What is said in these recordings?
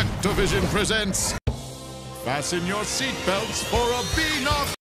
Activision presents. Fasten your seatbelts for a B-Knock.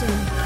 Soon.